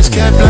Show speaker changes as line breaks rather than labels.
cause can't kept